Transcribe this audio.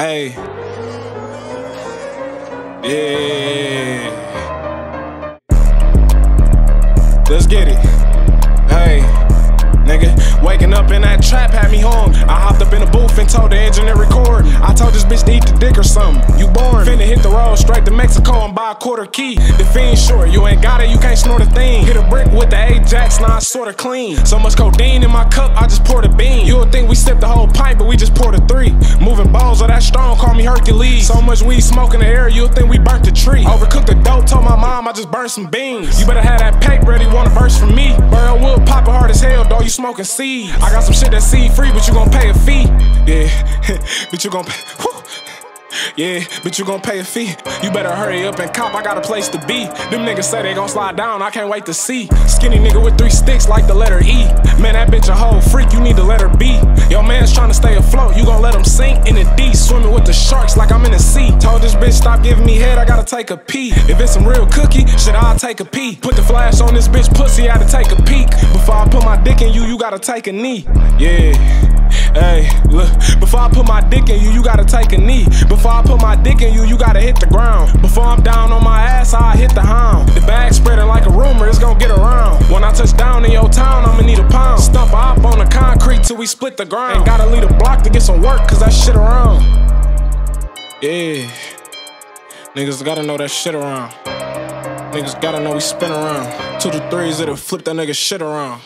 Hey. Yeah. Let's get it. Hey. Nigga, waking up in that trap had me home. I hopped up in the booth and told the engineer record. I told this bitch to eat the dick or something. You born. Finna hit the road straight to Mexico and buy a quarter key. The fiend short, you ain't got it, you can't snort a thing. Hit a brick with the Ajax, now I sorta clean. So much codeine in my cup, I just poured a bean. You would think we sipped the whole pint, but we just poured a three. Of that strong, call me Hercules. So much weed smoke in the air, you would think we burnt the tree. Overcooked the dope, told my mom I just burned some beans. You better have that paper ready, want a verse from me. Burrow Wood poppin' hard as hell, dog, you smoking seed. I got some shit that's seed free, but you gon' pay a fee. Yeah, but you gon' pay. Whew. Yeah, but you gon' pay a fee. You better hurry up and cop, I got a place to be. Them niggas say they gon' slide down, I can't wait to see. Skinny nigga with three sticks like the letter E. Man, that bitch a whole freak, you need the letter B. Yo, man's tryna stay afloat, you gon' let him sink in the deep, Swimming with the sharks like I'm in the sea. Told this bitch stop giving me head, I gotta take a pee. If it's some real cookie, shit, I'll take a pee. Put the flash on this bitch pussy, I to take a peek. Before I put my dick in you, you gotta take a knee. Yeah. Hey, look, before I put my dick in you, you gotta take a knee. Before I put my dick in you, you gotta hit the ground. Before I'm down on my ass, I hit the hound. Till we split the ground. Ain't gotta leave a block to get some work, cause that shit around. Yeah. Niggas gotta know that shit around. Niggas gotta know we spin around. Two to threes, it'll flip that nigga shit around.